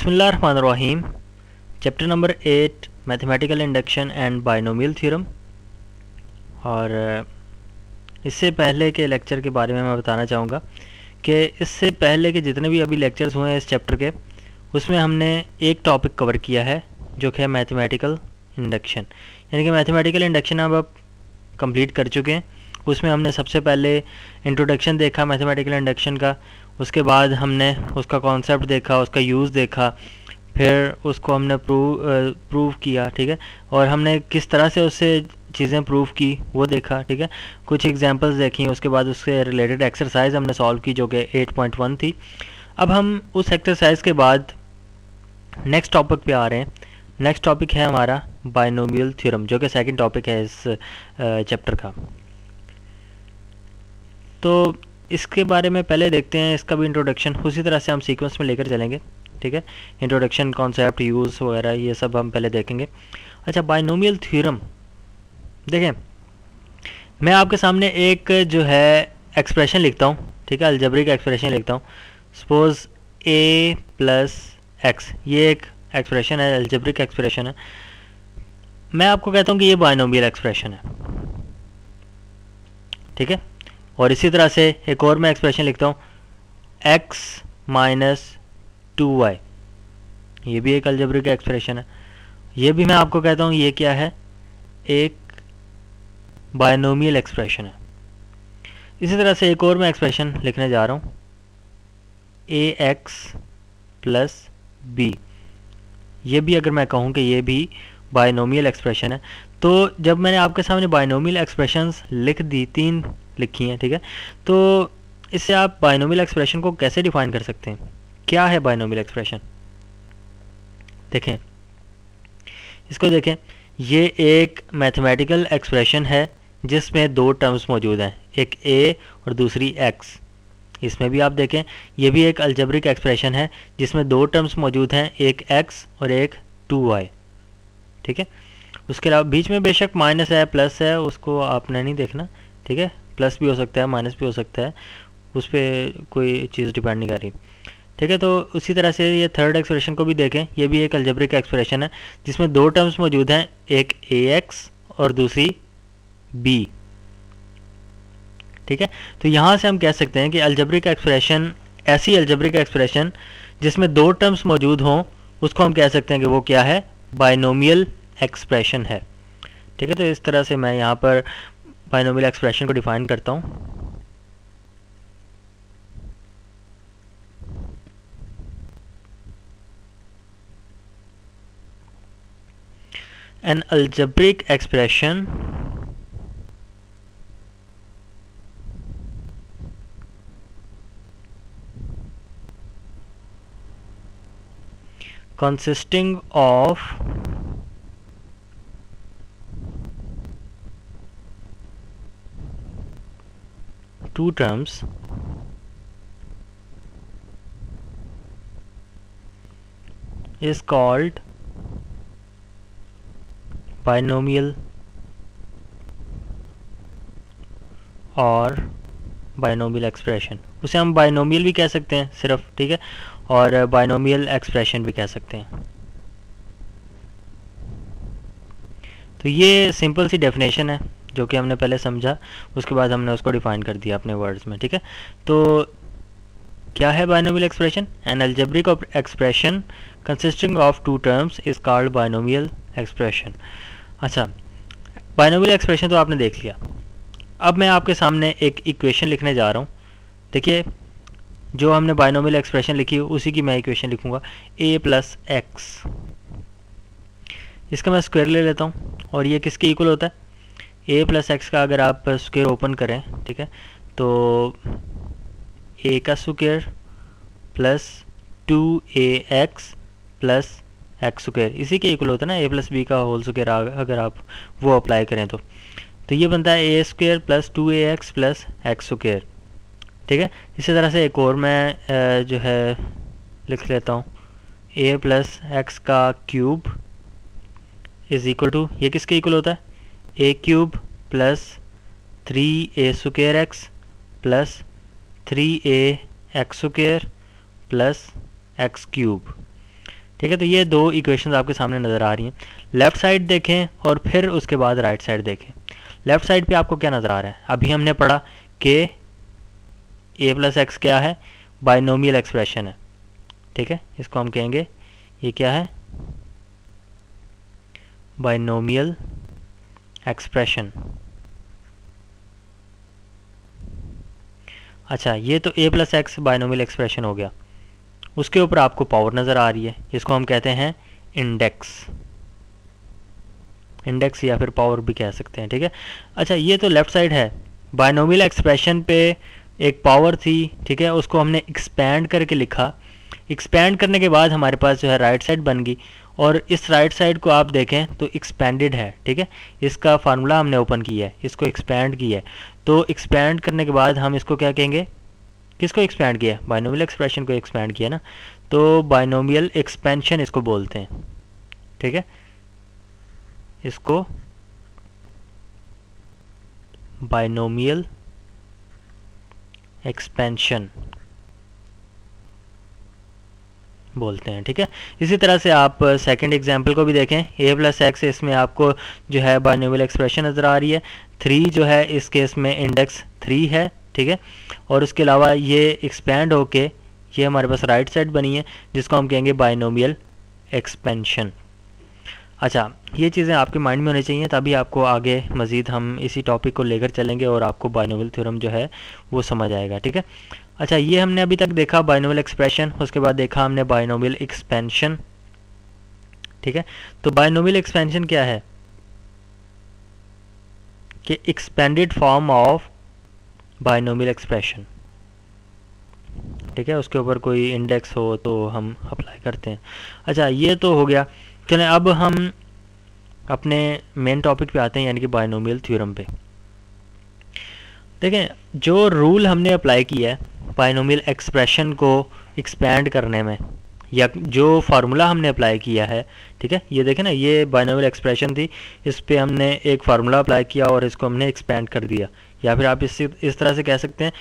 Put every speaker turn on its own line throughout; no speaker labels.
बिस्मिल्लाहिर्रहमानिर्रहीम। Chapter number eight mathematical induction and binomial theorem और इससे पहले के लेक्चर के बारे में मैं बताना चाहूँगा कि इससे पहले के जितने भी अभी लेक्चर्स हुए हैं इस चैप्टर के, उसमें हमने एक टॉपिक कवर किया है, जो कि है मैथमेटिकल इंडक्शन यानी कि मैथमेटिकल इंडक्शन अब आप कंप्लीट कर चुके हैं। उसमें हमने सबसे पहले इंट्रोडक्शन देखा मैथमेटिकल इंडक्शन का। उसके बाद हमने उसका कॉन्सेप्ट देखा, उसका यूज़ देखा। फिर उसको हमने प्रूव प्रूव किया, ठीक है? और हमने किस तरह से उससे चीज़ें प्रूव की, वो देखा, ठीक है? कुछ एग्जांपल्स देखी, उसके बाद उससे रिलेटेड एक्सरसाइज हमने सॉल्व की, जो कि 8.1 थी। अब हम उस एक्सरसाइज के बाद नेक्स्ट टॉपिक पे आ रहे हैं। नेक्स्ट टॉपिक है हमारा बाइनोमियल थ्योरम जो कि सेकंड टॉपिक है इस चैप्टर का। तो इसके बारे में पहले देखते हैं, इसका भी इंट्रोडक्शन उसी तरह से हम सीक्वेंस में लेकर चलेंगे, ठीक है? इंट्रोडक्शन कॉन्सेप्ट यूज़ वगैरह, ये सब हम पहले देखेंगे। अच्छा बाइनोमियल थ्योरम देखें, मैं आपके सामने एक जो है एक्सप्रेशन लिखता हूँ, ठीक है? अल्जबरिक एक्सप्रेशन लिखता हूँ। सपोज़ ए प्लस एक्स ये एक एक्सप्रेशन है अल्जबरिक एक्सप्रेशन है। मैं आपको कहता हूँ कि ये बाइनोमियल एक्सप्रेशन है, ठीक है? और इसी तरह से एक और मैं एक्सप्रेशन लिखता हूँ एक्स माइनस टू वाई ये भी एक अलजबरी का एक्सप्रेशन है। ये भी मैं आपको कहता हूँ, ये क्या है? एक बायनोमियल एक्सप्रेशन है। इसी तरह से एक और मैं एक्सप्रेशन लिखने जा रहा हूँ ए एक्स प्लस बी ये भी अगर मैं कहूँ कि ये भी बायनोमियल एक्सप्रेशन है तो जब मैंने आपके सामने बायनोमियल एक्सप्रेशंस लिख दी, तीन लिखी हैं, ठीक है? तो इससे आप बाइनोमियल एक्सप्रेशन को कैसे डिफाइन कर सकते हैं? क्या है बाइनोमियल एक्सप्रेशन देखें। इसको देखें। ये एक मैथमेटिकल एक्सप्रेशन है, जिसमें दो टर्म्स मौजूद हैं, एक ए और दूसरी एक्स इसमें भी आप देखें, ये भी एक अल्जबरिक एक्सप्रेशन है, जिसमें दो टर्म्स मौजूद हैं, एक एक्स और एक टू वाई ठीक है? उसके अलावा, बीच में बेशक माइनस है प्लस है, उसको आपने नहीं देखना, ठीक है? प्लस भी हो सकता है, माइनस भी हो सकता है, उस पर कोई चीज़ डिपेंड नहीं कर रही। ठीक है तो उसी तरह से ये थर्ड एक्सप्रेशन को भी देखें, ये भी एक अल्जब्रिक एक्सप्रेशन है, जिसमें दो टर्म्स मौजूद हैं, एक ए एक्स और दूसरी बी ठीक है तो यहाँ से हम कह सकते हैं कि अल्जब्रिक एक्सप्रेशन ऐसी अल्जब्रिक एक्सप्रेशन जिसमें दो टर्म्स मौजूद हों, उसको हम कह सकते हैं कि वो क्या है? बाइनोमियल एक्सप्रेशन है। ठीक है तो इस तरह से मैं यहाँ पर फाइनोमियल एक्सप्रेशन को डिफाइन करता हूँ। An algebraic expression consisting of two terms is called binomial और बाइनोमियल एक्सप्रेशन उसे हम बाइनोमियल भी कह सकते हैं, सिर्फ़, ठीक है? और बाइनोमियल एक्सप्रेशन भी कह सकते हैं। तो ये सिंपल सी डेफिनेशन है। जो कि हमने पहले समझा, उसके बाद हमने उसको डिफाइन कर दिया अपने वर्ड्स में, ठीक है? तो क्या है binomial expression an algebraic expression consisting of two terms is called binomial expression अच्छा बाइनोमियल एक्सप्रेशन तो आपने देख लिया। अब मैं आपके सामने एक इक्वेशन लिखने जा रहा हूँ। देखिए, जो हमने बाइनोमियल एक्सप्रेशन लिखी, उसी की मैं इक्वेशन लिखूँगा। ए प्लस एक्स इसका मैं स्क्वायर ले लेता हूँ, और ये किसके इक्वल होता है? ए प्लस एक्स का अगर आप स्क्वेयर ओपन करें, ठीक है तो ए का square plus two A X plus X square इसी के इक्वल होता है ना ए प्लस बी का होल स्क्वेयर अगर आप वो अप्लाई करें तो। तो ये बनता है A square plus two A X plus X square ठीक है? इसी तरह से एक और मैं जो है, लिख लेता हूँ। ए प्लस एक्स का क्यूब इज़ इक्वल टू ये किसके इक्वल होता है? A cube plus three A square X plus three A X square plus X cube ठीक है तो ये दो इक्वेशंस आपके सामने नज़र आ रही हैं। लेफ़्ट साइड देखें और फिर उसके बाद राइट साइड देखें। लेफ़्ट साइड पे आपको क्या नज़र आ रहा है? अभी हमने पढ़ा कि ए प्लस एक्स क्या है? बाइनोमियल एक्सप्रेशन है। ठीक है, इसको हम कहेंगे, ये क्या है? बाइनोमियल एक्सप्रेशन अच्छा ये तो A plus X binomial expression हो गया। उसके ऊपर आपको पावर नज़र आ रही है। जिसको हम कहते हैं इंडेक्स इंडेक्स या फिर पावर भी कह सकते हैं, ठीक है? अच्छा ये तो लेफ़्ट साइड है। बायनोमियल एक्सप्रेशन पे एक पावर थी, ठीक है? उसको हमने एक्सपैंड करके लिखा। एक्सपैंड करने के बाद हमारे पास जो है राइट right साइड बन गई। और इस राइट साइड को आप देखें तो एक्सपेंडेड है, ठीक है? इसका फार्मूला हमने ओपन किया है, इसको एक्सपैंड किया है। तो एक्सपैंड करने के बाद हम इसको क्या कहेंगे? किसको एक्सपैंड किया है? बाइनोमियल एक्सप्रेशन को एक्सपैंड किया ना? तो बाइनोमियल एक्सपेंशन इसको बोलते हैं, ठीक है? इसको बाइनोमियल एक्सपेंशन बोलते हैं, ठीक है? इसी तरह से आप सेकंड एग्जांपल को भी देखें। ए प्लस एक्स इसमें आपको जो है बाइनोमियल एक्सप्रेशन नज़र आ रही है। थ्री जो है इस केस में इंडेक्स थ्री है, ठीक है? और उसके अलावा ये एक्सपेंड होके ये हमारे पास राइट साइड बनी है, जिसको हम कहेंगे बाइनोमियल एक्सपेंशन अच्छा ये चीज़ें आपके माइंड में होनी चाहिए, तभी आपको आगे मज़ीद हम इसी टॉपिक को लेकर चलेंगे और आपको बाइनोमियल थ्योरम जो है वो समझ आएगा, ठीक है? अच्छा ये हमने अभी तक देखा बाइनोमियल एक्सप्रेशन उसके बाद देखा हमने बाइनोमियल एक्सपेंशन ठीक है? तो बाइनोमियल एक्सपेंशन क्या है? कि expanded form of binomial expression ठीक है? उसके ऊपर कोई इंडेक्स हो तो हम अप्लाई करते हैं। अच्छा ये तो हो गया। चलें, अब हम अपने मेन टॉपिक पे आते हैं, यानी कि बाइनोमियल थ्योरम पे। देखें, जो रूल हमने अप्लाई किया है बाइनोमियल एक्सप्रेशन को एक्सपेंड करने में, या जो फार्मूला हमने अप्लाई किया है, ठीक है? ये देखें ना, ये बाइनोमियल एक्सप्रेशन थी, इस पर हमने एक फार्मूला अप्लाई किया और इसको हमने एक्सपेंड कर दिया। या फिर आप इस इस तरह से कह सकते हैं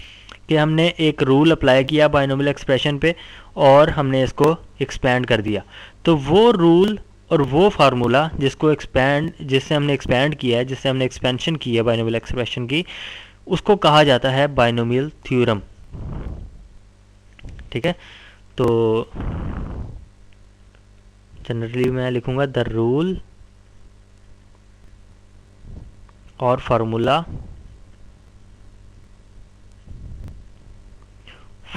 कि हमने एक रूल अप्लाई किया बाइनोमियल एक्सप्रेशन पे और हमने इसको एक्सपेंड कर दिया। तो वो रूल और वो फार्मूला जिसको एक्सपेंड जिससे हमने एक्सपेंड किया है, जिससे हमने एक्सपेंशन की है बाइनोमियल एक्सप्रेशन की उसको कहा जाता है बाइनोमियल थ्योरम। ठीक है? तो जनरली मैं लिखूँगा द रूल और formula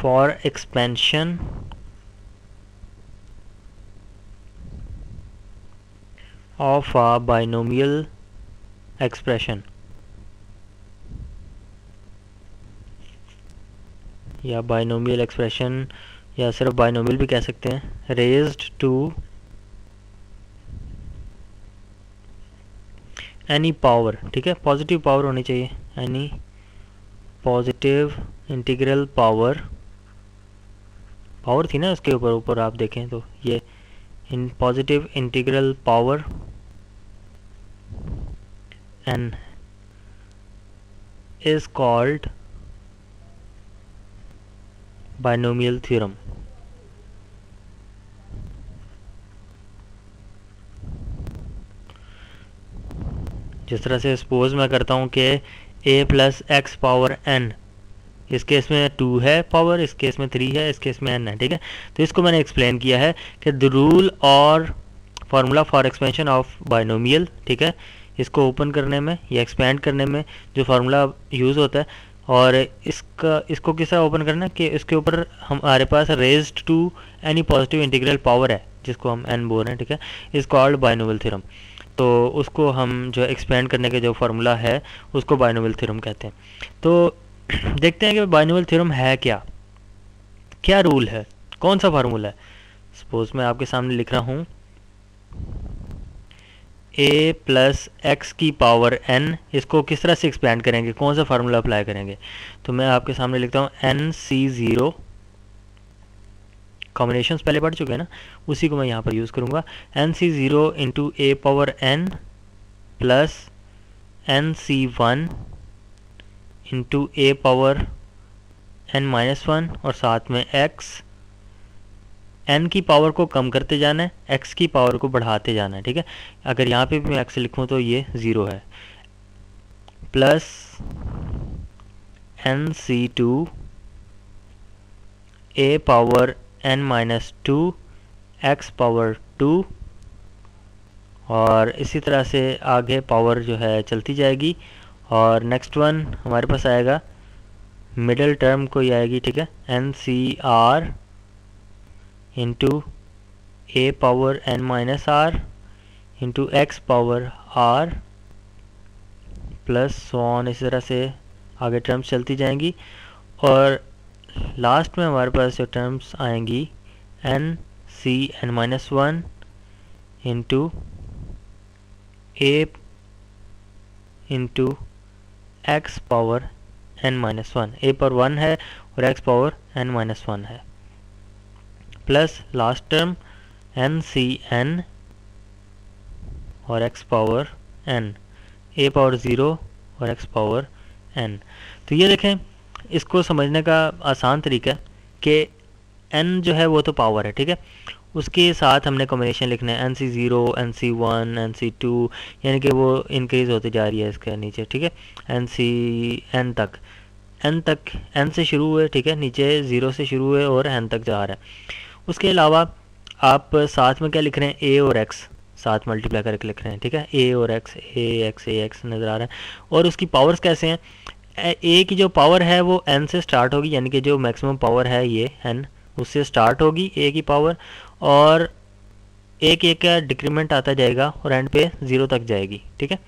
for expansion of a binomial expression या बाइनोमियल एक्सप्रेशन या सिर्फ़ बाइनोमियल भी कह सकते हैं। रेज्ड टू एनी पावर ठीक है? पॉजिटिव पावर होनी चाहिए। Any positive integral power power थी ना उसके ऊपर ऊपर आप देखें तो ये in positive integral power N is called binomial theorem जिस तरह से सपोज़ मैं करता हूँ कि A plus X power N इस केस में टू है पावर इस केस में थ्री है, इस केस में एन है, ठीक है? तो इसको मैंने एक्सप्लेन किया है कि द रूल और formula for expansion of binomial ठीक है? इसको ओपन करने में या एक्सपेंड करने में जो फार्मूला यूज़ होता है और इसका, इसको किस तरह ओपन करना कि इसके ऊपर हमारे पास raise to any positive integral power है, जिसको हम एन बोल रहे हैं, ठीक है? इस कॉल्ड बाइनोवल थ्योरम तो उसको हम जो एक्सपेंड करने के जो फार्मूला है, उसको बाइनोवल थ्योरम कहते हैं। तो देखते हैं कि बाइनोवल थ्योरम है क्या। क्या रूल है? कौन सा फार्मूला है? सपोज़ मैं आपके सामने लिख रहा हूँ। ए प्लस एक्स की पावर एन इसको किस तरह से एक्सपेंड करेंगे? कौन सा फार्मूला अप्लाई करेंगे? तो मैं आपके सामने लिखता हूँ एन सी ज़ीरो कॉम्बिनेशन पहले पढ़ चुके हैं ना? उसी को मैं यहाँ पर यूज़ करूँगा। N C zero into A power N plus N C one into A power N minus one और साथ में एक्स एन की पावर को कम करते जाना है एक्स की पावर को बढ़ाते जाना है, ठीक है? अगर यहाँ पे भी मैं एक्स लिखूँ तो ये ज़ीरो है। Plus N C two A power N minus two X power two और इसी तरह से आगे पावर जो है चलती जाएगी और नेक्स्ट वन हमारे पास आएगा। मिडल टर्म कोई आएगी, ठीक है? N C R into A power N minus R into X power R plus so on इस तरह से आगे टर्म्स चलती जाएँगी। और लास्ट में हमारे पास जो टर्म्स आएँगी N C N minus one into A into X power N minus one A पर वन है और X power N minus one है। Plus last term N C N और X power N A power zero और x power N तो ये देखें, इसको समझने का आसान तरीका कि एन जो है वो तो पावर है, ठीक है? उसके साथ हमने कॉम्बिनेशन लिखना है N C zero N C one N C two यानी कि वो इंक्रीज़ होती जा रही है इसके नीचे, ठीक है? एन सी एन तक। एन तक एन से शुरू हुए, ठीक है? नीचे ज़ीरो से शुरू हुए और एन तक जा रहा है। उसके अलावा आप साथ में क्या लिख रहे हैं? ए और एक्स साथ मल्टीप्लाई करके लिख रहे हैं, ठीक है? ए और X A X A X नज़र आ रहा है। और उसकी पावर्स कैसे हैं? ए की जो पावर है वो एन से स्टार्ट होगी, यानी कि जो मैक्सिमम पावर है ये एन उससे स्टार्ट होगी ए की पावर और एक एक का डिक्रीमेंट आता जाएगा और एंड पे ज़ीरो तक जाएगी, ठीक है?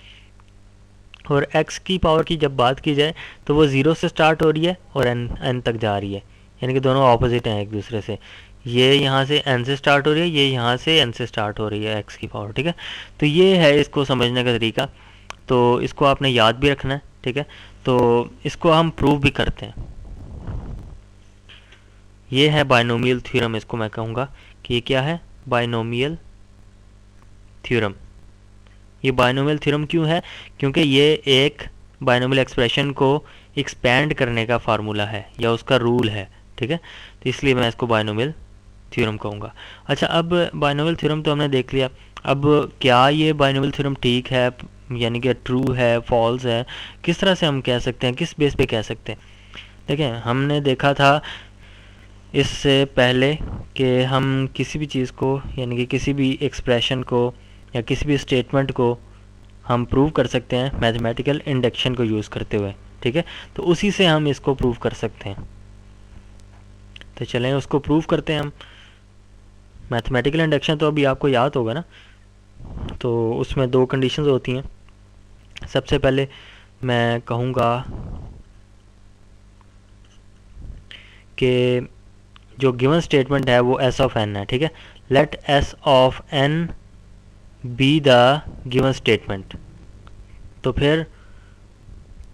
और एक्स की पावर की जब बात की जाए तो वो ज़ीरो से स्टार्ट हो रही है और एन एन तक जा रही है। यानी कि दोनों ऑपोजिट हैं एक दूसरे से। ये यहाँ से n से स्टार्ट हो रही है, ये यहाँ से n से स्टार्ट हो रही है x की पावर ठीक है? तो ये है इसको समझने का तरीका। तो इसको आपने याद भी रखना है, ठीक है? तो इसको हम प्रूव भी करते हैं। ये है बाइनोमियल थ्योरम इसको मैं कहूँगा कि ये क्या है? बाइनोमियल थ्योरम ये बाइनोमियल थ्योरम क्यों है? क्योंकि ये एक बाइनोमियल एक्सप्रेशन को एक्सपैंड करने का फार्मूला है, या उसका रूल है, ठीक है? तो इसलिए मैं इसको बाइनोमियल थ्योरम कहूँगा। अच्छा अब बाइनोमियल थ्योरम तो हमने देख लिया। अब क्या ये बाइनोमियल थ्योरम ठीक है? यानी कि ट्रू है फॉल्स है? किस तरह से हम कह सकते हैं? किस बेस पे कह सकते हैं? देखें, हमने देखा था इससे पहले कि हम किसी भी चीज़ को, यानी कि किसी भी एक्सप्रेशन को, या किसी भी स्टेटमेंट को, हम प्रूव कर सकते हैं मैथमेटिकल इंडक्शन को यूज़ करते हुए। ठीक है? तो उसी से हम इसको प्रूव कर सकते हैं। तो चलें, उसको प्रूव करते हैं हम। मैथमेटिकल इंडक्शन तो अभी आपको याद होगा ना? तो उसमें दो कंडीशंस होती हैं। सबसे पहले मैं कहूँगा कि जो गिवन स्टेटमेंट है वो एस ऑफ़ एन है, ठीक है? Let S of N be the given statement तो फिर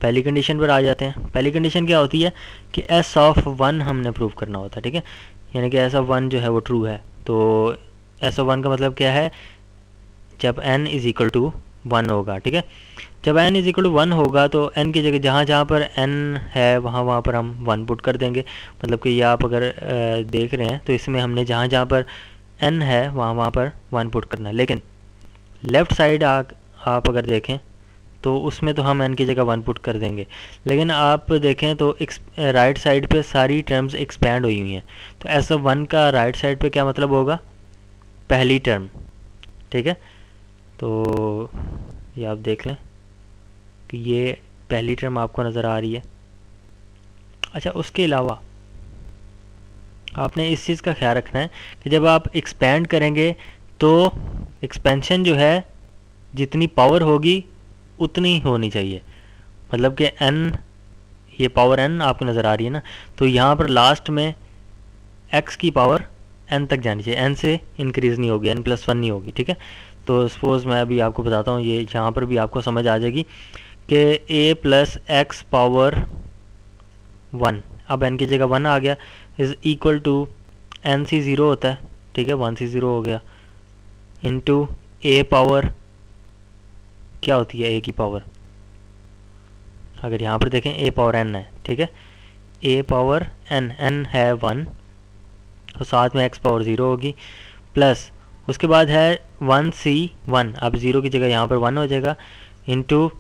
पहली कंडीशन पर आ जाते हैं। पहली कंडीशन क्या होती है कि एस ऑफ़ वन हमने प्रूव करना होता है, ठीक है? यानी कि एस ऑफ़ वन जो है वो ट्रू है। तो एस ओ वन का मतलब क्या है? जब N is equal to one होगा, ठीक है? जब N is equal to one होगा तो एन की जगह जहाँ जहाँ पर एन है, वहाँ वहाँ पर हम वन पुट कर देंगे। मतलब कि ये आप अगर देख रहे हैं तो इसमें हमने जहाँ जहाँ पर एन है, वहाँ वहाँ पर वन पुट करना है। लेकिन लेफ़्ट साइड आप अगर देखें तो उसमें तो हम एन की जगह वन पुट कर देंगे। लेकिन आप देखें तो राइट साइड पे सारी टर्म्स एक्सपैंड हुई हुई हैं। तो एस वन का राइट साइड पे क्या मतलब होगा? पहली टर्म ठीक है? तो ये आप देख लें कि ये पहली टर्म आपको नज़र आ रही है। अच्छा उसके अलावा आपने इस चीज़ का ख्याल रखना है कि जब आप एक्सपेंड करेंगे तो एक्सपेंशन जो है, जितनी पावर होगी उतनी ही होनी चाहिए। मतलब कि एन ये पावर एन आपको नज़र आ रही है ना तो यहाँ पर लास्ट में एक्स की पावर एन तक जानी चाहिए। एन से इंक्रीज़ नहीं होगी एन प्लस वन नहीं होगी, ठीक है? तो सपोज़ मैं अभी आपको बताता हूँ, ये यहाँ पर भी आपको समझ आ जाएगी कि A plus X power one अब एन की जगह वन आ गया is equal to N C zero होता है, ठीक है? वन सी ज़ीरो हो गया इंटू ए पावर क्या होती है ए की पावर अगर यहाँ पर देखें ए पावर एन है, ठीक है? ए पावर एन एन है वन तो साथ में एक्स पावर ज़ीरो होगी प्लस उसके बाद है वन सी वन अब ज़ीरो की जगह यहाँ पर वन हो जाएगा इंटू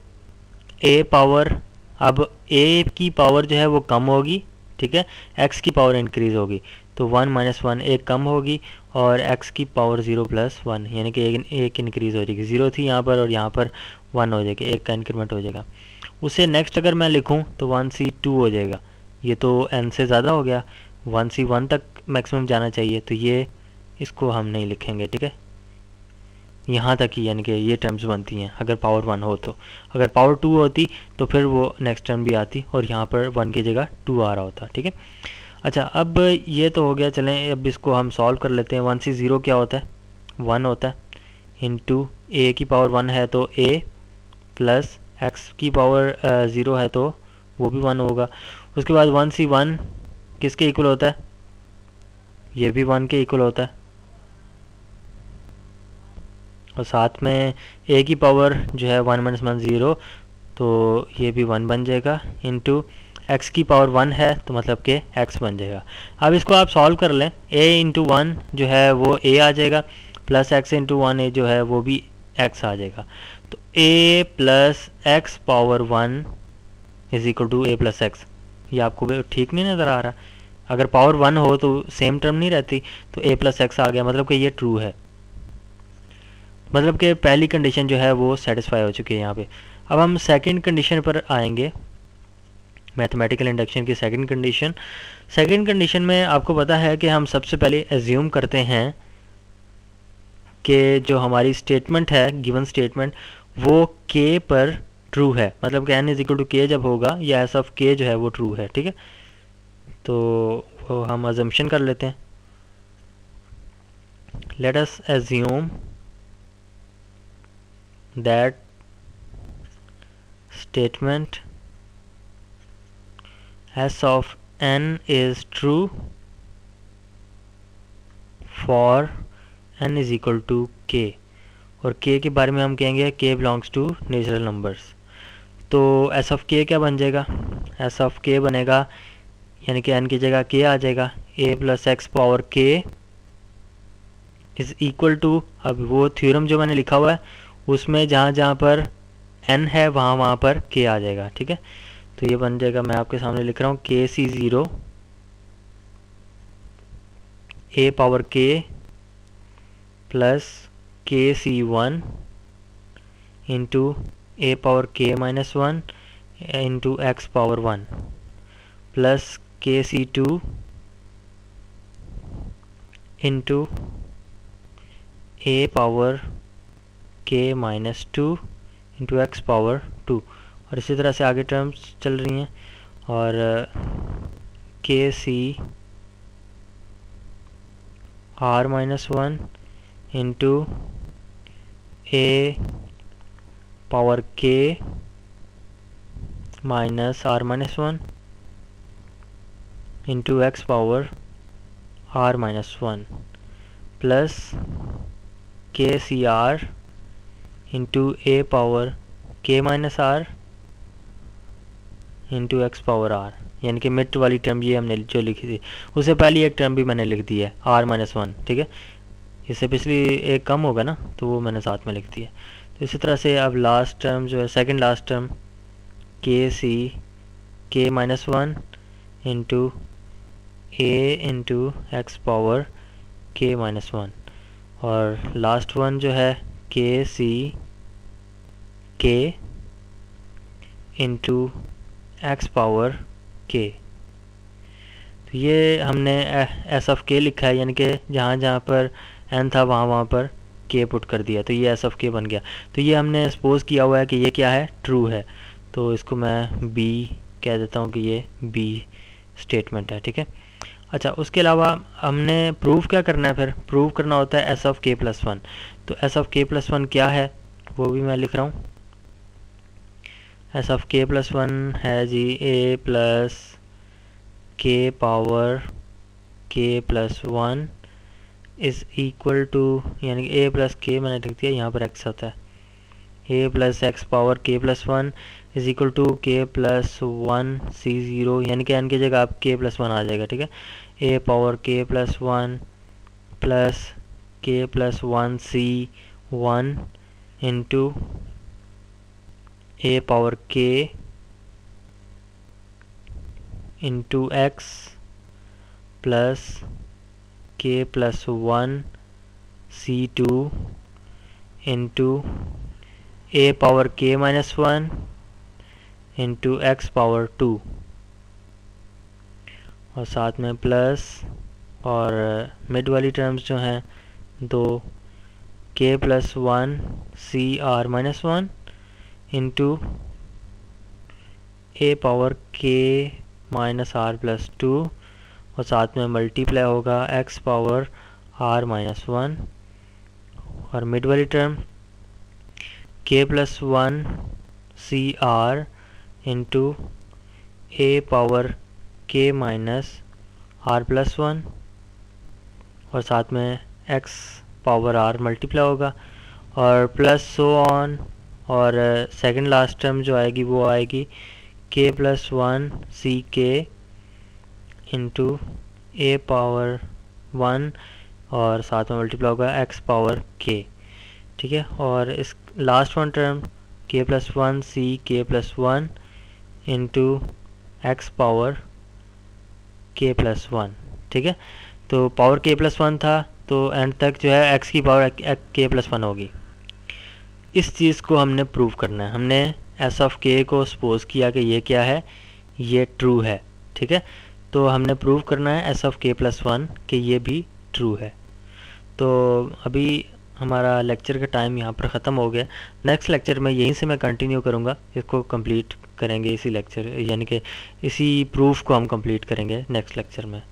ए पावर अब ए की पावर जो है वो कम होगी, ठीक है? एक्स की पावर इंक्रीज होगी। तो वन माइनस वन एक कम होगी और एक्स की पावर ज़ीरो प्लस वन यानी कि एक, एक इंक्रीज़ हो जाएगी। ज़ीरो थी यहाँ पर और यहाँ पर वन हो जाएगी एक का इंक्रीमेंट हो जाएगा। उसे नेक्स्ट अगर मैं लिखूँ तो वन सी टू हो जाएगा। ये तो एन से ज़्यादा हो गया। वन सी वन तक मैक्सिमम जाना चाहिए तो ये इसको हम नहीं लिखेंगे ठीक है? यहाँ तक ही यानी कि ये टर्म्स बनती हैं अगर पावर वन हो तो। अगर पावर टू होती तो फिर वो नेक्स्ट टर्म भी आती और यहाँ पर वन की जगह टू आ रहा होता ठीक है? अच्छा अब ये तो हो गया, चलें, अब इसको हम सॉल्व कर लेते हैं। वन सी ज़ीरो क्या होता है? वन होता है। इंटू ए की पावर वन है तो ए प्लस एक्स की पावर ज़ीरो है तो वो भी वन होगा। उसके बाद वन सी वन किसके इक्वल होता है? ये भी वन के इक्वल होता है। और साथ में ए की पावर जो है वन माइनस वन ज़ीरो तो ये भी वन बन जाएगा। इंटू एक्स की पावर वन है तो मतलब के एक्स बन जाएगा। अब इसको आप सॉल्व कर लें। ए इंटू वन जो है वो ए आ जाएगा plus X into one A जो है वो भी एक्स आ जाएगा। तो A plus X power one is equal to A plus X ये आपको ठीक नहीं नज़र आ रहा। अगर पावर वन हो तो सेम टर्म नहीं रहती तो ए प्लस एक्स आ गया। मतलब कि ये ट्रू है। मतलब कि पहली कंडीशन जो है वो सेटिस्फाई हो चुकी है यहाँ पे। अब हम सेकंड कंडीशन पर आएँगे। मैथमेटिकल इंडक्शन की सेकंड कंडीशन सेकंड कंडीशन में आपको पता है कि हम सबसे पहले एज्यूम करते हैं कि जो हमारी स्टेटमेंट है गिवन स्टेटमेंट वो के पर ट्रू है। मतलब कि एन इज़ इक्वल टू के जब होगा, या एस ऑफ़ के जो है वो ट्रू है, ठीक है? तो वो हम अजम्पन कर लेते हैं। Let us assume that statement s of n is true for n is equal to k. और k के बारे में हम कहेंगे k belongs to natural numbers तो s ऑफ़ k क्या बन जाएगा? S ऑफ़ k बनेगा, यानी कि n की जगह k आ जाएगा. A plus X power k is equal to अब वो थ्योरम जो मैंने लिखा हुआ है, उसमें जहाँ जहाँ पर n है, वहाँ वहाँ पर k आ जाएगा, ठीक है? तो ये बन जाएगा, मैं आपके सामने लिख रहा हूँ K C zero A power K plus K C one into A power K minus one into X power one plus K C two into A power K minus two into X power two और इसी तरह से आगे terms चल रही हैं। और K C R minus one into A power K minus R minus one into X power R minus one plus K C R into A power K minus R into X power R यानी कि मिट वाली term ये हमने जो लिखी थी, उससे पहली एक टर्म भी मैंने लिख दी है आर माइनस वन ठीक है? इससे पिछली एक कम होगा ना तो वो मैंने साथ में लिख दिया तो इसी तरह से अब लास्ट टर्म जो है second last term K C K minus one into A into X power K minus one और लास्ट वन जो है के सी के इंटू एक्स पावर के तो ये हमने एस ऑफ़ के लिखा है, यानी कि जहाँ जहाँ पर एन था, वहाँ वहाँ पर के पुट कर दिया। तो ये एस ऑफ़ के बन गया। तो ये हमने सपोज़ किया हुआ है कि ये क्या है? ट्रू है। तो इसको मैं बी कह देता हूँ कि ये बी स्टेटमेंट है, ठीक है? अच्छा उसके अलावा हमने प्रूव क्या करना है फिर? प्रूव करना होता है S of K plus one तो S of K plus one क्या है? वो भी मैं लिख रहा हूँ। S of K plus one है जी ए प्लस के power K plus one is equal to यानी कि ए प्लस के मैंने लिख दिया, यहाँ पर एक्स होता है। A plus X power K plus one is equal to K plus one C zero यानी कि एन की जगह आप के प्लस वन आ जाएगा, ठीक है? A power K plus one plus K plus one C one into A power K into X plus K plus one C two into A power K minus one into X power two और साथ में plus और mid वाली terms जो हैं, दो K plus one C R minus one into A power K minus R plus two और साथ में मल्टीप्लाई होगा X power R minus one और मिड वाली term K plus one C R into A power K minus R plus one और साथ में x power are multiply होगा और प्लस सो ऑन और सेकंड लास्ट टर्म जो आएगी वो आएगी के प्लस वन सी के इंटू ए पावर वन और साथ में मल्टीप्लाई होगा एक्स पावर के ठीक है? और इस last one term K plus one C K plus one into X power K plus one ठीक है? तो पावर के प्लस वन था तो एंड तक जो है एक्स की पावर के प्लस वन होगी। इस चीज़ को हमने प्रूव करना है। हमने एस ऑफ़ के को सपोज़ किया कि ये क्या है? ये ट्रू है, ठीक है? तो हमने प्रूव करना है S of K plus one कि ये भी ट्रू है। तो अभी हमारा लेक्चर का टाइम यहाँ पर ख़त्म हो गया। नेक्स्ट लेक्चर में यहीं से मैं कंटिन्यू करूँगा। इसको कंप्लीट करेंगे इसी लेक्चर यानी कि इसी प्रूफ को हम कंप्लीट करेंगे नेक्स्ट लेक्चर में।